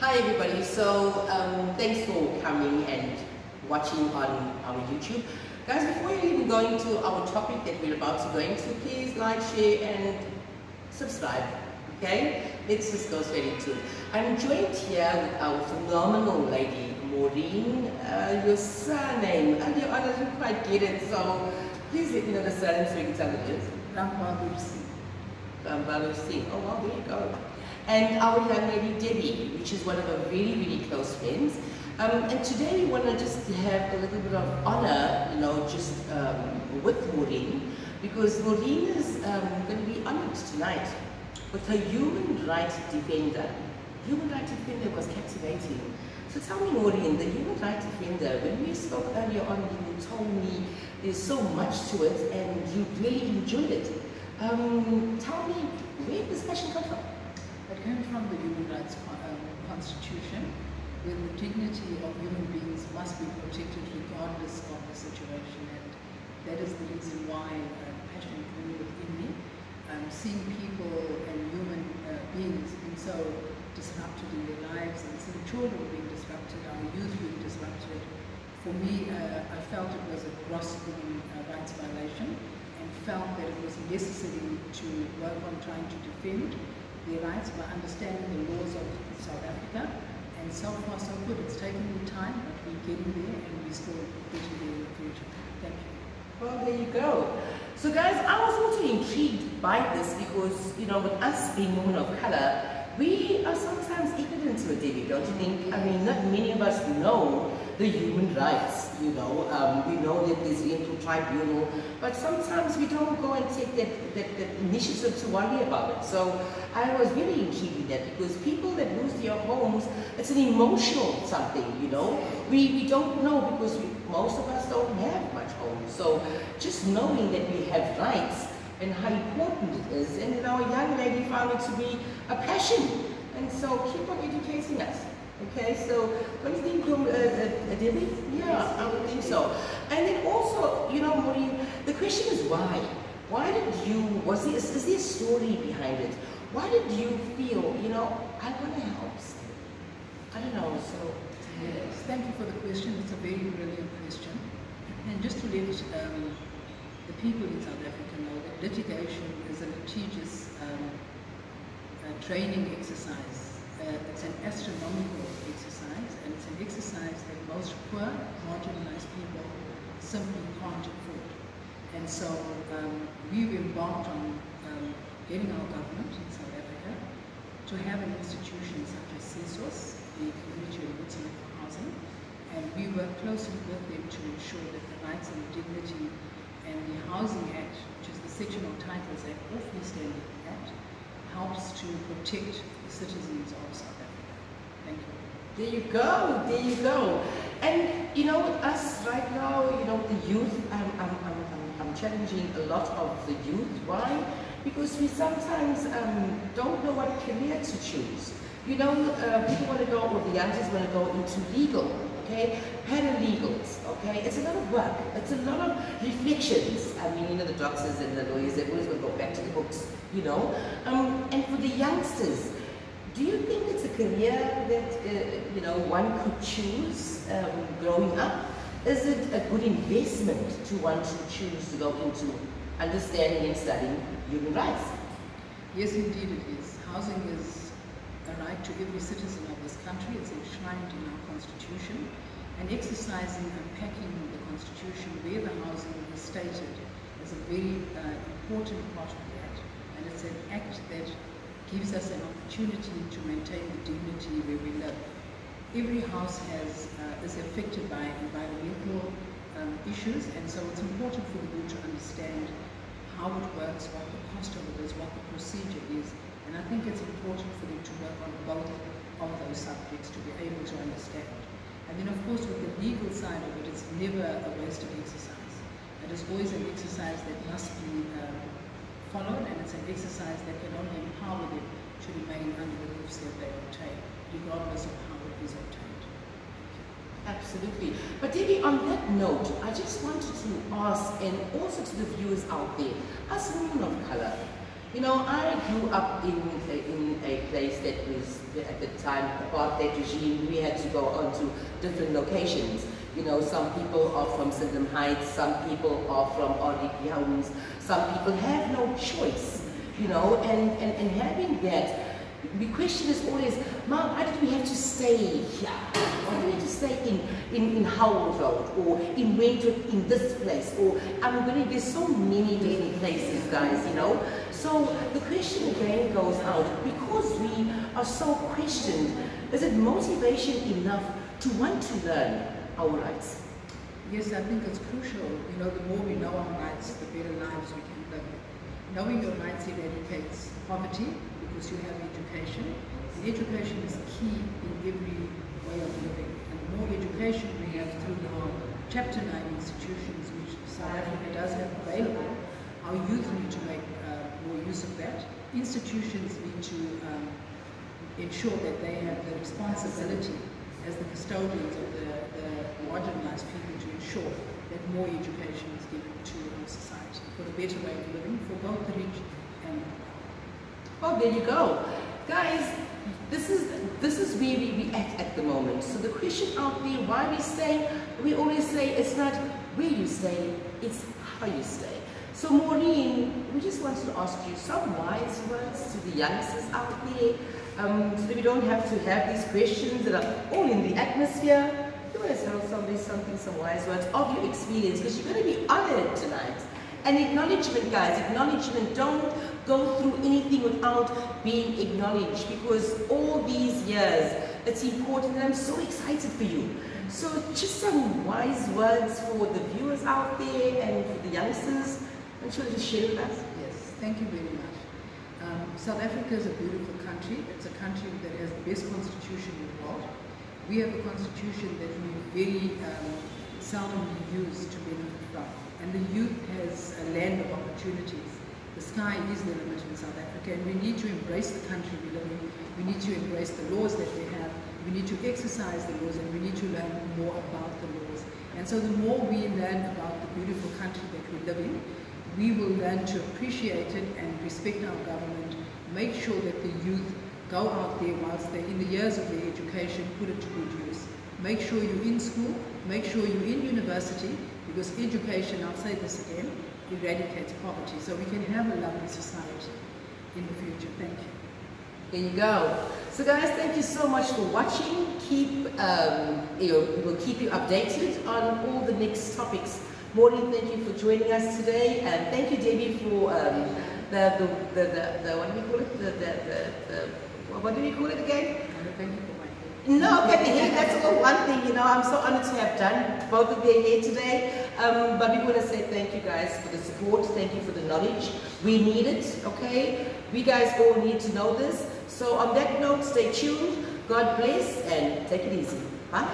Hi everybody, so um, thanks for coming and watching on our YouTube. Guys, before you even go into our topic that we're about to go into, please like, share and subscribe, okay? Let's just go straight into it. I'm joined here with our phenomenal lady, Maureen. Uh, your surname, and your honor didn't quite get it, so please let me know the surname so we can tell it is. Rambabu Singh, oh well, there you go and our young lady Debbie, which is one of our really, really close friends. Um, and today we want to just have a little bit of honor, you know, just um, with Maureen, because Maureen is um, going to be honored tonight with her human rights defender. Human rights defender was captivating. So tell me, Maureen, the human rights defender, when we spoke earlier on, you told me there's so much to it and you really enjoyed it. Um, tell me, where did this passion come from? Came from the Human Rights um, Constitution, where the dignity of human beings must be protected regardless of the situation. And that is the reason why uh, passion grew within me. Um, seeing people and human uh, beings being so disrupted in their lives and seeing children being disrupted, our youth being disrupted, for me, uh, I felt it was a gross human uh, rights violation and felt that it was necessary to work on trying to defend their rights by understanding the laws of South Africa. And so far so good. It's taken me time, but we're getting there and we're still getting there in the future. Thank you. Well, there you go. So guys, I was also intrigued by this because, you know, with us being women of color, we are sometimes ignorant to a David, don't you think? I mean, not many of us know the human rights, you know. Um, we know that there's rental tribunal, but sometimes we don't go and take that, that, that, initiative to worry about it. So I was really intrigued in that because people that lose their homes, it's an emotional something, you know. We, we don't know because we, most of us don't have much homes. So just knowing that we have rights and how important it is. And our young lady found it to be a passion. And so keep on educating us. Okay, so what do you think, um, uh, uh, Debbie? Yeah, I would think so. And then also, you know, Maureen, the question is why? Why did you, was there, is there a story behind it? Why did you feel, you know, I want to help I don't know, so. Yes, thank you for the question. It's a very brilliant question. And just to let um, the people in South Africa know that litigation is a litigious um, uh, training exercise it's an astronomical exercise, and it's an exercise that most poor, marginalized people simply can't afford. And so um, we've embarked on um, getting our government in South Africa to have an institution such as CSOS, the Community Ombudsman for Housing, and we work closely with them to ensure that the rights and dignity and the Housing Act, which is the Sectional Titles Act, or Freestanding Act, helps to protect the citizens of South Africa. Thank you. There you go, there you go. And you know, us right now, you know, the youth, I'm, I'm, I'm, I'm challenging a lot of the youth. Why? Because we sometimes um, don't know what career to choose. You know, uh, people want to go, or the youngsters want to go into legal, okay? Paralegals, okay? It's a lot of work. It's a lot of reflections. I mean, you know, the doctors and the lawyers, they always want to go back to the books, you know? Um, and for the youngsters, do you think it's a career that, uh, you know, one could choose um, growing up? Is it a good investment to want to choose to go into understanding and studying human rights? Yes, indeed it is. Housing is a right to every citizen of this country. It's enshrined in our constitution. And exercising and unpacking the constitution where the housing is stated is a very uh, important part of that. And it's an act that gives us an opportunity to maintain the dignity where we live. Every house has, uh, is affected by environmental um, issues and so it's important for you to understand how it works, what the cost of it is, what the procedure is and I think it's important for them to work on both of those subjects to be able to understand. And then of course with the legal side of it, it's never a wasted exercise. It is always an exercise that must be um, followed and it's an exercise that can only empower them to remain under the roofs that they obtain, regardless of how it is obtained. Absolutely. But Debbie, on that note, I just wanted to ask, and also to the viewers out there, as women of color, You know, I grew up in, in a place that was, at the time, apartheid regime, we had to go on to different locations. You know, some people are from Sydenham Heights, some people are from RDP homes, some people have no choice, you know, and, and, and having that, the question is always, Mom, why did we have to stay here? Why did we have to stay in, in, in Road or in Wentworth in this place? Or I'm going to, there's so many, many places, guys, you know. So the question again goes out, because we are so questioned, is it motivation enough to want to learn our rights? Yes, I think it's crucial. You know, the more we know our rights, the better lives we can live. Knowing your rights eradicates poverty, because you have education. And education is key in every way of living. And the more education we have through our Chapter 9 institutions, which South Africa does have available, our youth need to make uh, more use of that. Institutions need to um, ensure that they have the responsibility as the custodians of the, the marginalized people to ensure that more education is given to our society for a better way of living for both the rich and the poor. Oh, there you go. Guys, this is this is where we, we at at the moment. So the question out there, why we stay, we always say it's not where you stay, it's how you stay. So Maureen, we just wanted to ask you some wise words to the youngsters out there, um, so that we don't have to have these questions that are all in the atmosphere. You want to tell somebody something, some wise words of your experience, because you're going to be honored tonight. And acknowledgement, guys, acknowledgement. Don't go through anything without being acknowledged because all these years, it's important and I'm so excited for you. So just some wise words for the viewers out there and for the youngsters. I'm sure just share with us. Yes, thank you very much. South Africa is a beautiful country. It's a country that has the best constitution in the world. We have a constitution that we very um, seldom use to benefit from. And the youth has a land of opportunities. The sky is the limit in South Africa and we need to embrace the country we live in. We need to embrace the laws that we have. We need to exercise the laws and we need to learn more about the laws. And so the more we learn about the beautiful country that we live in, we will learn to appreciate it and respect our government, make sure that the youth go out there whilst they're in the years of their education, put it to good use. Make sure you're in school, make sure you're in university, because education, I'll say this again, eradicates poverty. So we can have a lovely society in the future. Thank you. There you go. So guys, thank you so much for watching. Keep, um, you know, we'll keep you updated on all the next topics. Maureen, thank you for joining us today, and thank you, Debbie, for um, the, the, the, the, what do we call it? The, the, the, the, what do we call it again? No, okay, the hair, that's all one thing, you know, I'm so honored to have done both of their hair today. Um, but we want to say thank you guys for the support, thank you for the knowledge. We need it, okay? We guys all need to know this. So on that note, stay tuned, God bless, and take it easy. Bye.